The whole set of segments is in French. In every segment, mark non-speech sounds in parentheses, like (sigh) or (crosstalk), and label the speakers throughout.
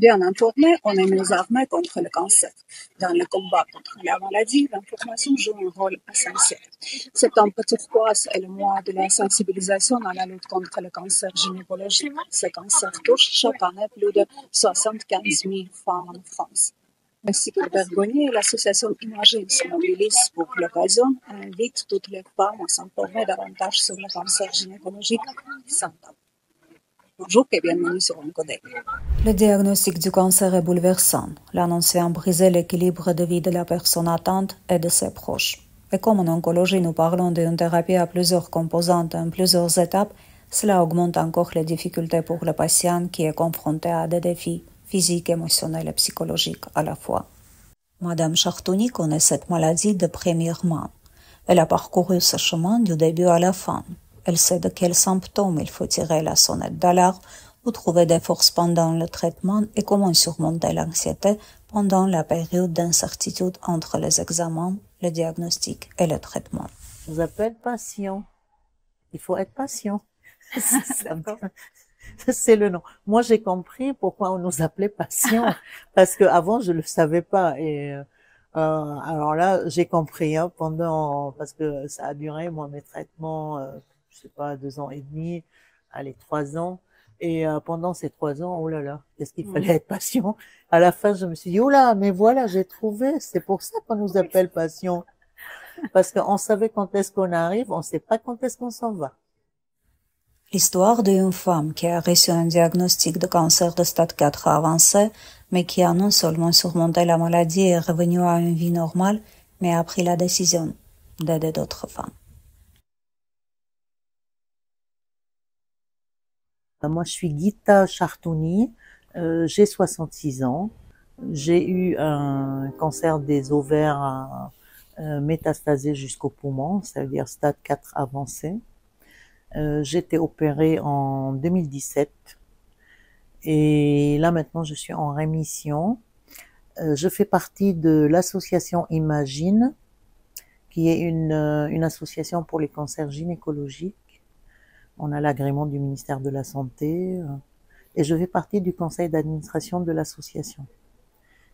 Speaker 1: Bien informés, on est mieux armé contre le cancer. Dans le combat contre la maladie, l'information joue un rôle essentiel. Septembre turquoise est le mois de la sensibilisation à la lutte contre le cancer gynécologique. Ce cancer touche chaque année plus de 75 000 femmes en France. Le cycle Bergonier l'association Imagine se mobilisent pour l'occasion et invitent toutes les femmes à s'informer davantage sur le cancer gynécologique tabou. Bonjour et bienvenue sur Oncodec.
Speaker 2: Le diagnostic du cancer est bouleversant. L'annonce vient briser l'équilibre de vie de la personne atteinte et de ses proches. Et comme en oncologie nous parlons d'une thérapie à plusieurs composantes en plusieurs étapes, cela augmente encore les difficultés pour le patient qui est confronté à des défis physiques, émotionnels et psychologiques à la fois. Madame Chartouni connaît cette maladie de première main. Elle a parcouru ce chemin du début à la fin. Elle sait de quels symptômes il faut tirer la sonnette d'alarme ou trouver des forces pendant le traitement et comment surmonter l'anxiété pendant la période d'incertitude entre les examens, le diagnostic et le traitement.
Speaker 3: Je vous appelle patient. Il faut être patient. (laughs) (laughs) C'est le nom. Moi, j'ai compris pourquoi on nous appelait patient, (laughs) parce que avant je le savais pas. Et euh, alors là, j'ai compris hein, pendant parce que ça a duré moi mes traitements, euh, je sais pas deux ans et demi, allez trois ans. Et euh, pendant ces trois ans, oh là là, qu'est-ce qu'il fallait être patient? À la fin, je me suis dit, oh là, mais voilà, j'ai trouvé. C'est pour ça qu'on nous appelle patient. Parce qu'on savait quand est-ce qu'on arrive, on sait pas quand est-ce qu'on s'en va.
Speaker 2: L'histoire d'une femme qui a reçu un diagnostic de cancer de stade 4 avancé, mais qui a non seulement surmonté la maladie et est revenue à une vie normale, mais a pris la décision d'aider d'autres femmes.
Speaker 3: Moi, je suis Gita Chartouni, euh, j'ai 66 ans. J'ai eu un cancer des ovaires euh, métastasé jusqu'au poumon, c'est-à-dire stade 4 avancé. Euh, j'ai été opérée en 2017 et là maintenant je suis en rémission. Euh, je fais partie de l'association Imagine, qui est une, euh, une association pour les cancers gynécologiques on a l'agrément du ministère de la Santé euh, et je fais partie du conseil d'administration de l'association.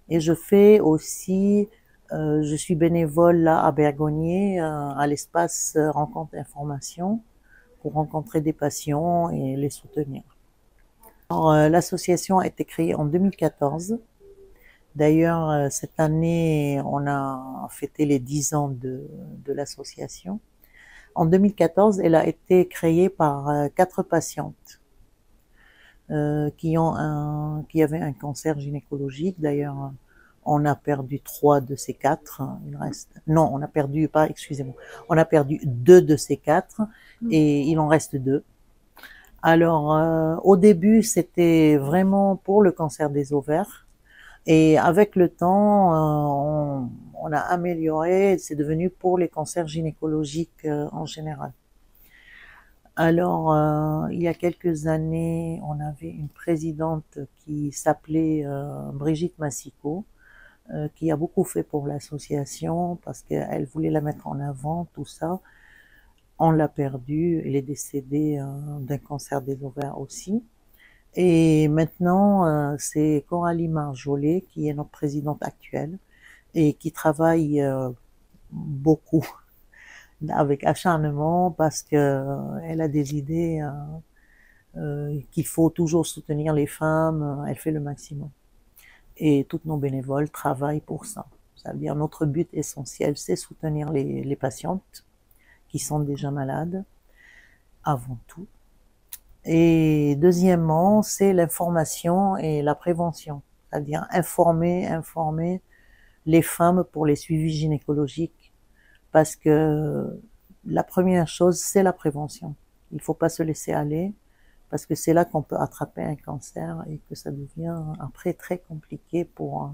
Speaker 3: Et je fais aussi, euh, je suis bénévole là à Bergonier, euh, à l'espace rencontre information, pour rencontrer des patients et les soutenir. L'association a été créée en 2014. D'ailleurs, cette année, on a fêté les 10 ans de l'association. En 2014, elle a été créée par euh, quatre patientes euh, qui ont un, qui avaient un cancer gynécologique. D'ailleurs, on a perdu trois de ces quatre. Il reste, non, on a perdu pas, excusez-moi, on a perdu deux de ces quatre et il en reste deux. Alors, euh, au début, c'était vraiment pour le cancer des ovaires. Et avec le temps, euh, on, on, a amélioré, c'est devenu pour les cancers gynécologiques euh, en général. Alors, euh, il y a quelques années, on avait une présidente qui s'appelait Brigitte Massico, qui a beaucoup fait pour l'association parce qu'elle voulait la mettre en avant, tout ça. On l'a perdue, elle est décédée d'un cancer des ovaires aussi. Et maintenant, euh, c'est Coralie Marjollet qui est notre présidente actuelle et qui travaille euh, beaucoup (laughs) avec acharnement parce que euh, elle a des idées qu'il faut toujours soutenir les femmes. Elle fait le maximum. Et toutes nos bénévoles travaillent pour ça. Ça veut dire notre but essentiel, c'est soutenir les patientes qui sont déjà malades avant tout et deuxièmement, c'est l'information et la prévention, c'est-à-dire informer, informer les femmes pour les suivis gynécologiques, parce que la première chose, c'est la prévention. Il faut pas se laisser aller, parce que c'est là qu'on peut attraper un cancer et que ça devient après très compliqué pour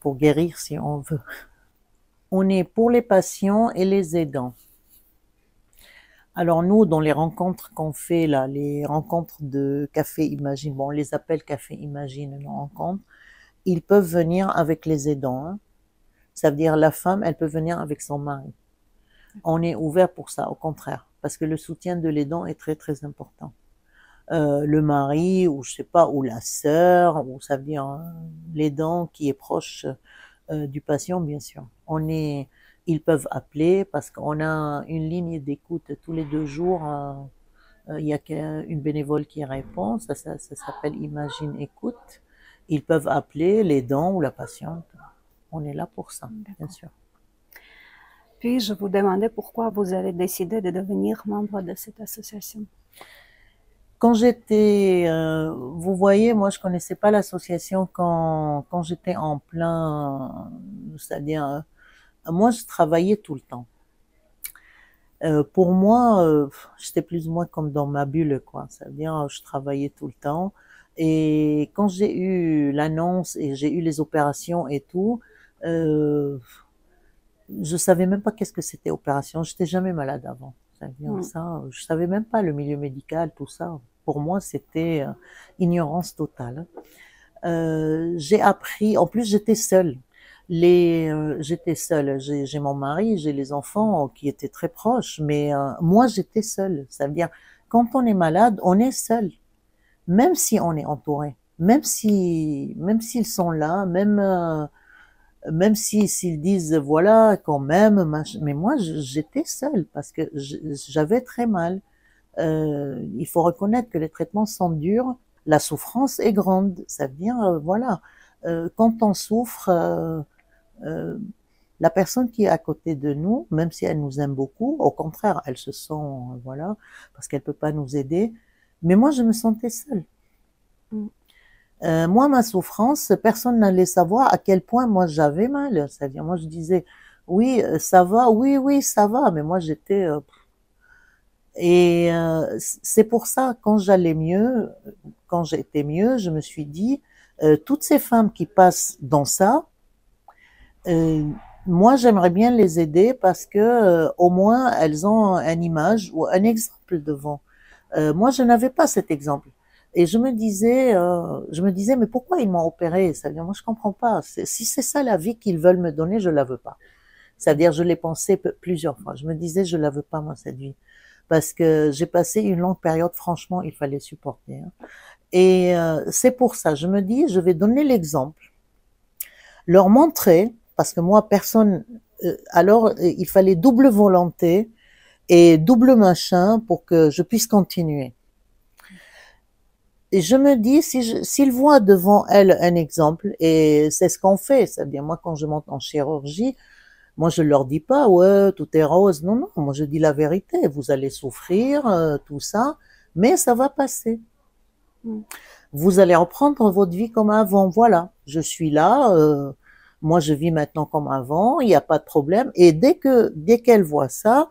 Speaker 3: pour guérir si on veut. On est pour les patients et les aidants. Alors nous, dans les rencontres qu'on fait là, les rencontres de Café Imagine, bon, on les appelle Café Imagine, nos rencontres, ils peuvent venir avec les aidants. Hein. Ça veut dire la femme, elle peut venir avec son mari. On est ouvert pour ça, au contraire, parce que le soutien de l'aidant est très très important. euh, le mari ou je sais pas ou la sœur ou ça veut dire euh, l'aidant qui est proche euh, du patient bien sûr. On est, ils peuvent appeler parce qu'on a une ligne d'écoute tous les deux jours. euh, euh, Il y a une bénévole qui répond, ça, ça, ça s'appelle Imagine Écoute. Ils peuvent appeler l'aidant ou la patiente. On est là pour ça, bien sûr.
Speaker 2: Puis je vous demandais pourquoi vous avez décidé de devenir membre de cette association.
Speaker 3: Quand j'étais, euh, vous voyez, moi je connaissais pas l'association quand quand j'étais en plein, c'est-à-dire, euh, moi je travaillais tout le temps. Euh, pour moi, j'étais plus ou moins comme dans ma bulle, quoi. C'est-à-dire, je travaillais tout le temps. Et quand j'ai eu l'annonce et j'ai eu les opérations et tout, euh, je savais même pas qu'est-ce que c'était opération. J'étais jamais malade avant. C'est-à-dire
Speaker 2: Mm.
Speaker 3: ça, je savais même pas le milieu médical, tout ça. Pour moi, c'était euh, ignorance totale. Euh, j'ai appris. En plus, j'étais seule. Les, euh, j'étais seule. J'ai j'ai mon mari, j'ai les enfants qui étaient très proches, mais euh, moi, j'étais seule. Ça veut dire, quand on est malade, on est seul, même si on est entouré, même si, même s'ils sont là, même, euh, même si s'ils disent voilà quand même, mais moi, j'étais seule parce que j'avais très mal. Euh, il faut reconnaître que les traitements sont durs, la souffrance est grande. Ça veut voilà, euh, quand on souffre, la personne qui est à côté de nous, même si elle nous aime beaucoup, au contraire, elle se sent, voilà, parce qu'elle peut pas nous aider. Mais moi, je me sentais seule.
Speaker 2: Mm.
Speaker 3: Euh, moi, ma souffrance, personne n'allait savoir à quel point moi j'avais mal. C'est-à-dire, moi, je disais, oui, euh, ça va, oui, oui, ça va, mais moi, j'étais, euh, et euh, c'est pour ça, quand j'allais mieux, quand j'étais mieux, je me suis dit, toutes ces femmes qui passent dans ça, moi, j'aimerais bien les aider parce que au moins elles ont une image ou un exemple devant. Euh, moi, je n'avais pas cet exemple. Et je me disais, euh, je me disais, mais pourquoi ils m'ont opéré? C'est-à-dire, moi, je comprends pas. Si c'est ça la vie qu'ils veulent me donner, je la veux pas. C'est-à-dire, je l'ai pensé pe- plusieurs fois. Je me disais, je la veux pas moi cette vie, parce que j'ai passé une longue période. Franchement, il fallait supporter. hein. Et euh, c'est pour ça, je me dis, je vais donner l'exemple, leur montrer, parce que moi, personne. euh, alors, euh, il fallait double volonté et double machin pour que je puisse continuer. Et je me dis, si je- s'ils voient devant elles un exemple, et c'est ce qu'on fait, c'est-à-dire moi quand je monte en chirurgie, moi je leur dis pas, ouais, tout est rose, non, non, moi je dis la vérité, vous allez souffrir, euh, tout ça, mais ça va passer.
Speaker 2: Mm.
Speaker 3: Vous allez reprendre votre vie comme avant, voilà, je suis là, euh, moi je vis maintenant comme avant, il n'y a pas de problème, et dès que, dès qu'elles voient ça,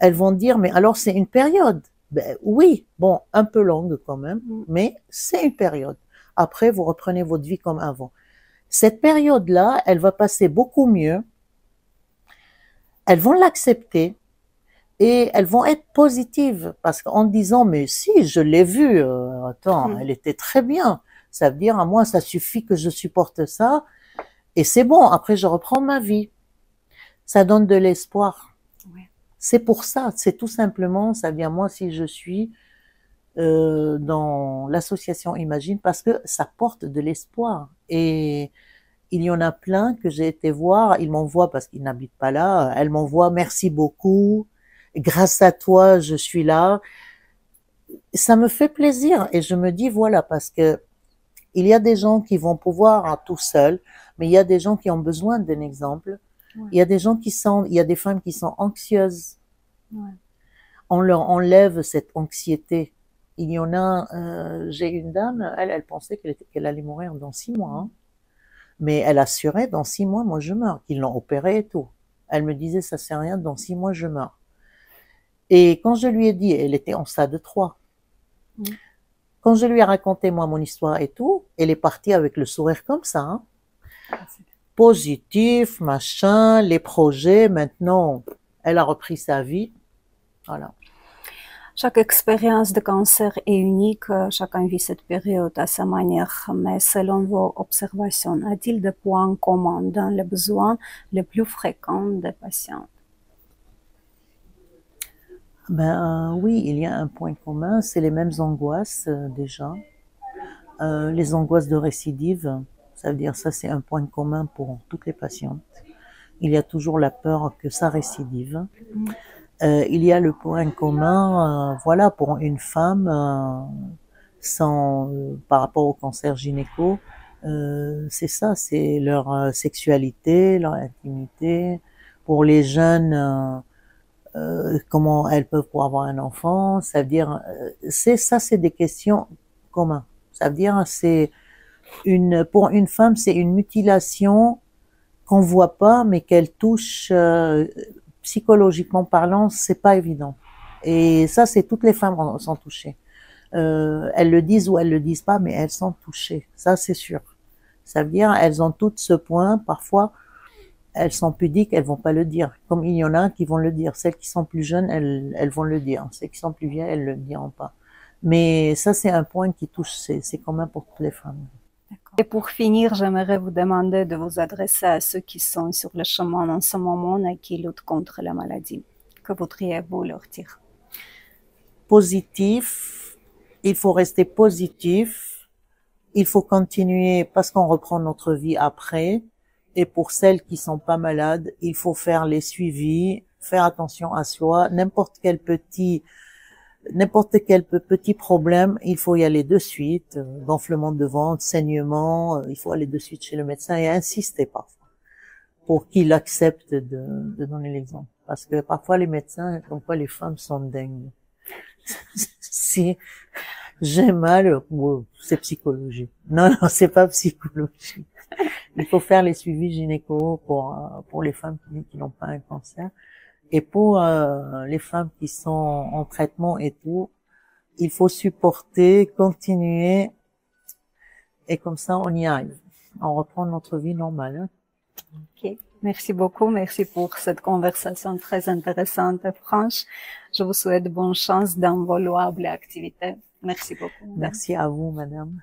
Speaker 3: elles vont dire, mais alors c'est une période. Ben oui, bon, un peu longue quand même,
Speaker 2: Mm.
Speaker 3: mais c'est une période. Après, vous reprenez votre vie comme avant. Cette période-là, elle va passer beaucoup mieux. Elles vont l'accepter et elles vont être positives parce qu'en disant, mais si, je l'ai vue, euh, attends,
Speaker 2: Mm.
Speaker 3: elle était très bien. Ça veut dire, à moi, ça suffit que je supporte ça et c'est bon. Après, je reprends ma vie. Ça donne de l'espoir.
Speaker 2: Ouais.
Speaker 3: C'est pour ça, c'est tout simplement, ça vient moi si je suis euh, dans l'association Imagine parce que ça porte de l'espoir. Et il y en a plein que j'ai été voir, ils m'envoient parce qu'ils n'habitent pas là, elles m'envoient merci beaucoup, grâce à toi je suis là. Ça me fait plaisir et je me dis voilà parce que il y a des gens qui vont pouvoir hein, tout seuls, mais il y a des gens qui ont besoin d'un exemple.
Speaker 2: Ouais.
Speaker 3: Il y a des gens qui sont, il y a des femmes qui sont anxieuses.
Speaker 2: Ouais.
Speaker 3: On leur enlève cette anxiété. Il y en a, euh, j'ai une dame, elle, elle pensait qu'elle était- qu'elle allait mourir dans six mois, hein. mais elle assurait dans six mois, moi je meurs, qu'ils l'ont opérée et tout. Elle me disait ça sert à rien, dans six mois je meurs. Et quand je lui ai dit, elle était en stade 3.
Speaker 2: Mm.
Speaker 3: Quand je lui ai raconté moi mon histoire et tout, elle est partie avec le sourire comme ça. hein positif, machin, les projets. Maintenant, elle a repris sa vie. Voilà.
Speaker 2: Chaque expérience de cancer est unique, euh, chacun vit cette période à sa manière, mais selon vos observations, a-t-il des points communs dans les besoins les plus fréquents des patients
Speaker 3: Ben oui, il y a un point commun, c'est les mêmes angoisses euh, déjà. Euh, les angoisses de récidive, ça veut dire ça c'est un point commun pour toutes les patientes. Il y a toujours la peur que ça récidive. Euh, il y a le point commun, euh, voilà, pour une femme, euh, sans, par rapport au cancer gynéco, c'est ça, c'est leur sexualité, leur intimité. Pour les jeunes, comment elles peuvent pour avoir un enfant, ça veut dire, c'est ça, c'est des questions communes. Ça veut dire, c'est une, pour une femme, c'est une mutilation qu'on voit pas, mais qu'elle touche euh, psychologiquement parlant, c'est pas évident. Et ça, c'est toutes les femmes sont touchées. Euh, elles le disent ou elles le disent pas, mais elles sont touchées. Ça, c'est sûr. Ça veut dire, elles ont toutes ce point. Parfois, elles sont pudiques, elles vont pas le dire. Comme il y en a qui vont le dire. Celles qui sont plus jeunes, elles, elles vont le dire. Celles qui sont plus vieilles, elles le diront pas. Mais ça, c'est un point qui touche, c'est commun pour toutes les femmes.
Speaker 2: Et pour finir, j'aimerais vous demander de vous adresser à ceux qui sont sur le chemin en ce moment et qui luttent contre la maladie. Que voudriez-vous leur dire?
Speaker 3: Positif, il faut rester positif, il faut continuer parce qu'on reprend notre vie après. Et pour celles qui sont pas malades, il faut faire les suivis, faire attention à soi, n'importe quel petit n'importe quel pe- petit problème, il faut y aller de suite, euh, gonflement de ventre, saignement, euh, il faut aller de suite chez le médecin et insister parfois pour qu'il accepte de, de donner l'exemple. Parce que parfois les médecins, comme quoi les femmes sont dingues. (laughs) si j'ai mal, c'est psychologique. Non, non, c'est pas psychologique. Il faut faire les suivis gynéco pour euh, pour les femmes qui n'ont pas un cancer. Et pour euh, les femmes qui sont en traitement et tout, il faut supporter, continuer, et comme ça on y arrive. On reprend notre vie normale. hein.
Speaker 2: Ok. Merci beaucoup. Merci pour cette conversation très intéressante et franche. Je vous souhaite bonne chance dans vos louables activités. Merci beaucoup. madame.
Speaker 3: Merci à vous, madame.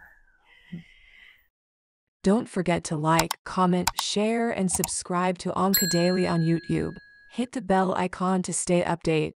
Speaker 4: Don't forget to like, comment, share, and subscribe to Onka Daily on YouTube. Hit the bell icon to stay update.